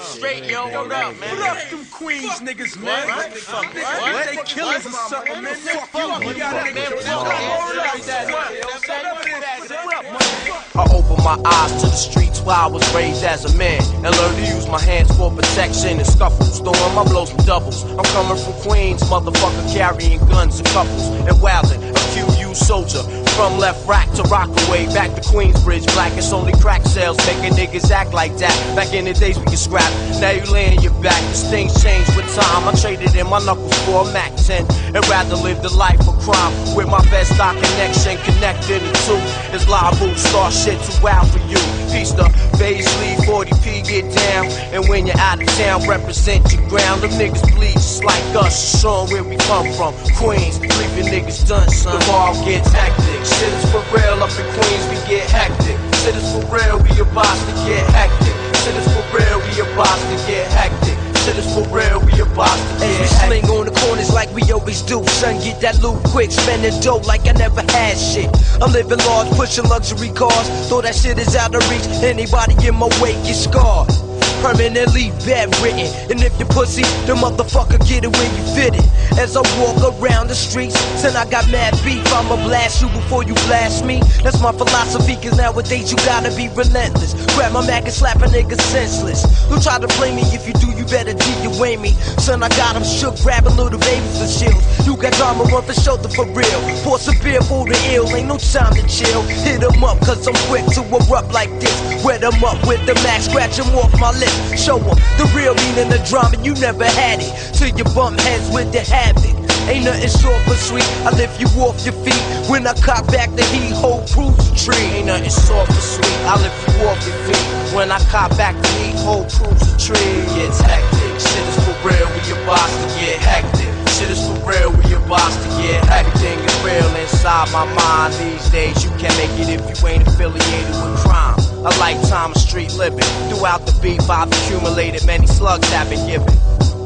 Straight, yo, what up, man? What up, them Queens niggas, man? What the fuck? Niggas What? think they killers or something, man. Fuck you, Fuck you you, got man. niggas. What Hold up, up, hold up, man? what? What up, man? What up, motherfucker? I opened my eyes to the streets while I was raised as a man and learned to use my hands for protection and scuffles. Throwing my blows from doubles. I'm coming from Queens, motherfucker, carrying guns and couples and wildin'. Soldier from LeFrak to Rockaway, back to Queensbridge. Black it's only crack sales, making niggas act like that. Back in the days we could scrap, now you laying your back. This things change with time. I traded in my knuckles for a Mac 10 and rather live the life of crime with my best stock connection connected two. It's boot, star shit too wild for you. Get down. And when you're out of town, represent your ground. Them niggas bleed just like us, showing where we come from. Queens, leaving niggas done, son. The ball gets hectic. Shit is for real up in Queens, we get hectic. Shit is for real, we about to get hectic. That loot quick, spending dough like I never had shit. I'm living large, pushing luxury cars. Though that shit is out of reach, anybody in my way get scarred. Permanently bedridden. And if you pussy, the motherfucker get it when you fit it. As I walk around the streets, son, I got mad beef. I'ma blast you before you blast me. That's my philosophy, cause nowadays you gotta be relentless. Grab my Mac and slap a nigga senseless. Don't try to play me, if you do, you better G you weigh me. Son, I got 'em shook, grabbing little babies for shields. You got drama, run for shoulder for real. Pour some beer for the ill, ain't no time to chill. Hit 'em up, cause I'm quick to erupt like this. Wet 'em up with the max, scratch 'em off my lip. Show 'em the real meaning of drama, you never had it. Till you bump heads with the havoc. Ain't nothing short but sweet. I lift you off your feet. When I cock back the heat, whole cruise tree. Ain't nothing soft or sweet. I lift you off your feet. When I cop back the heat, whole a tree. Gets hectic. Shit is for real. We about to get hectic. Shit is for real. We about to get hectic. Everything is real inside my mind these days. You can't make it if you ain't affiliated with crime. A lifetime of street living. Throughout the beef, I've accumulated many slugs I've been given.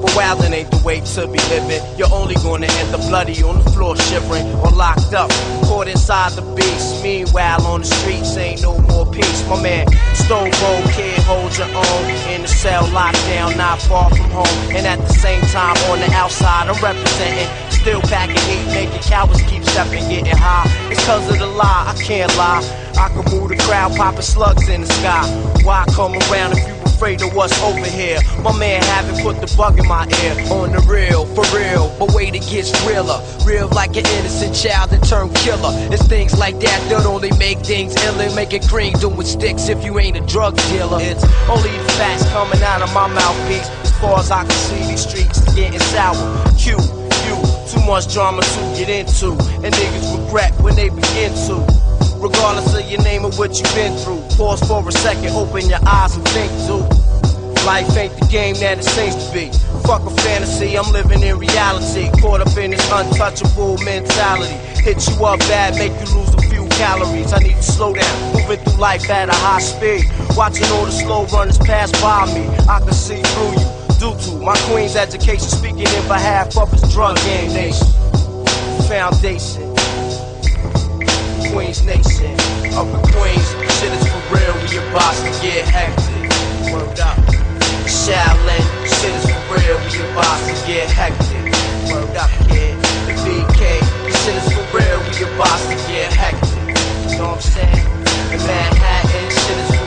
But wildin' ain't the way to be living. You're only gonna end up bloody on the floor, shivering or locked up, caught inside the beast. Meanwhile, on the streets ain't no more peace. My man, Stone Cold Kid, hold your own in the cell, locked down, not far from home. And at the same time, on the outside, I'm representing. Still packing heat, making cowards keep stepping, getting high. It's cause of the lie, I can't lie. I can move the crowd, popping slugs in the sky. Why come around if you afraid of what's over here. My man haven't put the bug in my ear. On the real, for real, but wait, it gets realer. Real like an innocent child that turned killer. It's things like that that only make things iller. Make it green doing sticks if you ain't a drug dealer. It's only facts coming out of my mouthpiece. As far as I can see, these streets getting sour. You, too much drama to get into. And niggas regret when they begin to. Regardless of your name or what you've been through. Pause for a second, open your eyes and think too. Life ain't the game that it seems to be. Fuck a fantasy, I'm living in reality. Caught up in this untouchable mentality. Hit you up bad, make you lose a few calories. I need to slow down, moving through life at a high speed. Watching all the slow runners pass by me. I can see through you. Due to my queen's education, speaking in behalf of his drug game nation. Foundation. Queens Nation, up in Queens, shit is for real, we about to get hectic. Word up. Shaolin, shit is for real, we about to get hectic. Word up, kid. The BK, shit is for real, we about to get hectic. You know what I'm saying? In Manhattan, shit is